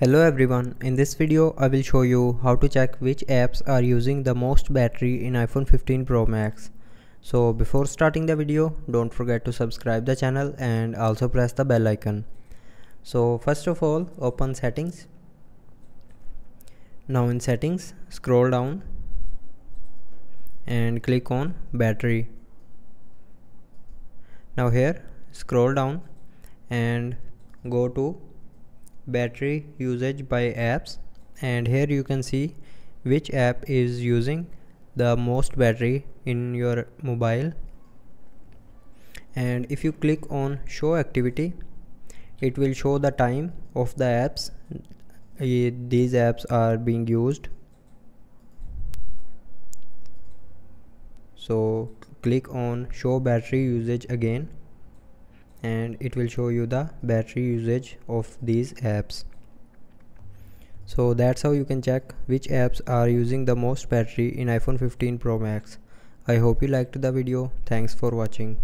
Hello everyone, in this video I will show you how to check which apps are using the most battery in iPhone 15 Pro Max. So before starting the video, don't forget to subscribe the channel and also press the bell icon. So first of all, open settings. Now in settings, scroll down and click on battery. Now here, scroll down and go to battery usage by apps and here you can see which app is using the most battery in your mobile. And if you click on show activity it will show the time of the apps. Uh, these apps are being used. So click on show battery usage again and it will show you the battery usage of these apps. So that's how you can check which apps are using the most battery in iphone 15 pro max. I hope you liked the video. Thanks for watching